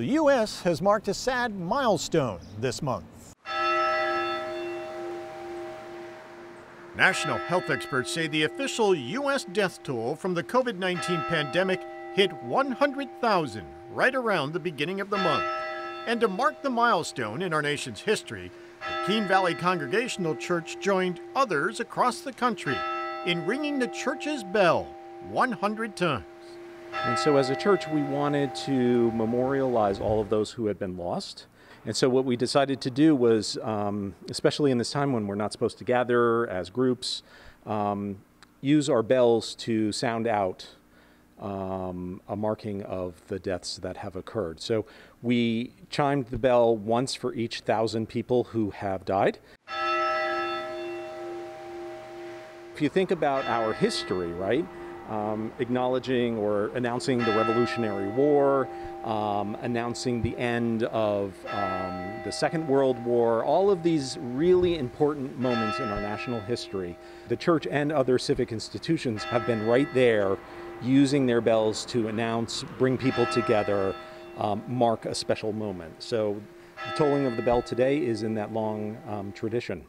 The U.S. has marked a sad milestone this month. National health experts say the official U.S. death toll from the COVID 19 pandemic hit 100,000 right around the beginning of the month. And to mark the milestone in our nation's history, the Keene Valley Congregational Church joined others across the country in ringing the church's bell 100 times. And so, as a church, we wanted to memorialize all of those who had been lost. And so, what we decided to do was, um, especially in this time when we're not supposed to gather as groups, um, use our bells to sound out um, a marking of the deaths that have occurred. So, we chimed the bell once for each thousand people who have died. If you think about our history, right? Um, acknowledging or announcing the Revolutionary War, um, announcing the end of um, the Second World War, all of these really important moments in our national history. The church and other civic institutions have been right there using their bells to announce, bring people together, um, mark a special moment. So the tolling of the bell today is in that long um, tradition.